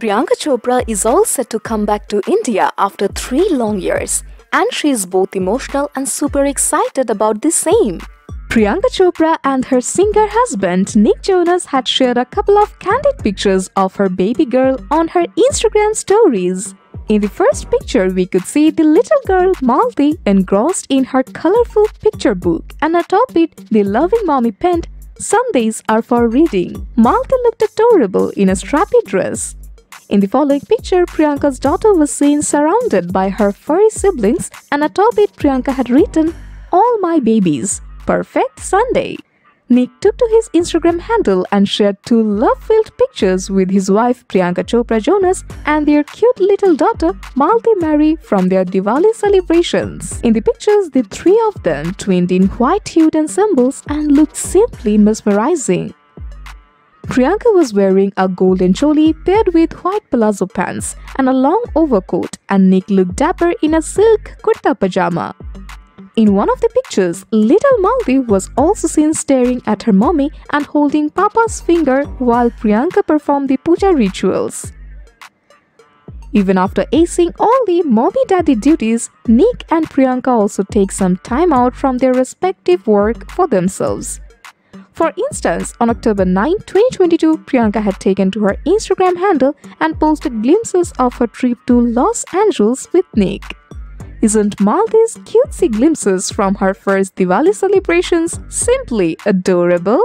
Priyanka Chopra is all set to come back to India after three long years, and she is both emotional and super excited about the same. Priyanka Chopra and her singer husband Nick Jonas had shared a couple of candid pictures of her baby girl on her Instagram stories. In the first picture, we could see the little girl Malti engrossed in her colorful picture book, and atop it, the loving mommy penned, Some days are for reading. Malti looked adorable in a strappy dress. In the following picture, Priyanka's daughter was seen surrounded by her furry siblings, and atop it, Priyanka had written, All my babies. Perfect Sunday. Nick took to his Instagram handle and shared two love-filled pictures with his wife Priyanka Chopra Jonas and their cute little daughter Malti Marie from their Diwali celebrations. In the pictures, the three of them twinned in white-hued ensembles and looked simply mesmerizing. Priyanka was wearing a golden choli paired with white palazzo pants and a long overcoat, and Nick looked dapper in a silk kurta pajama. In one of the pictures, little Malti was also seen staring at her mommy and holding Papa's finger while Priyanka performed the puja rituals. Even after acing all the mommy daddy duties, Nick and Priyanka also take some time out from their respective work for themselves. For instance, on October 9, 2022, Priyanka had taken to her Instagram handle and posted glimpses of her trip to Los Angeles with Nick. Isn't Malti's cutesy glimpses from her first Diwali celebrations simply adorable?